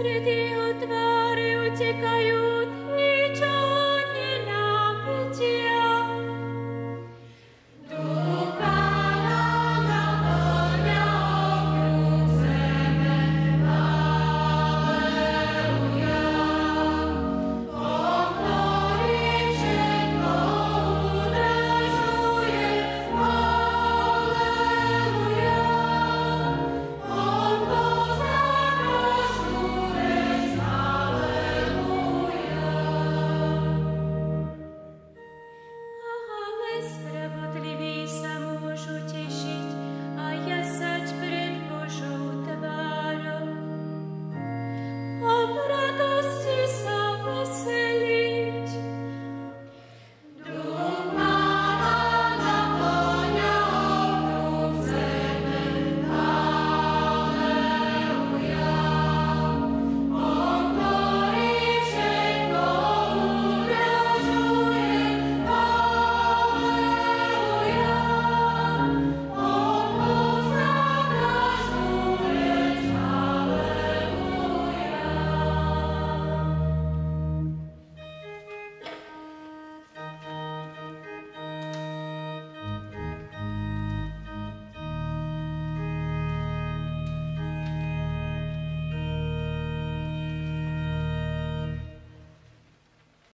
Pred jeho tváre utekajú Christmas.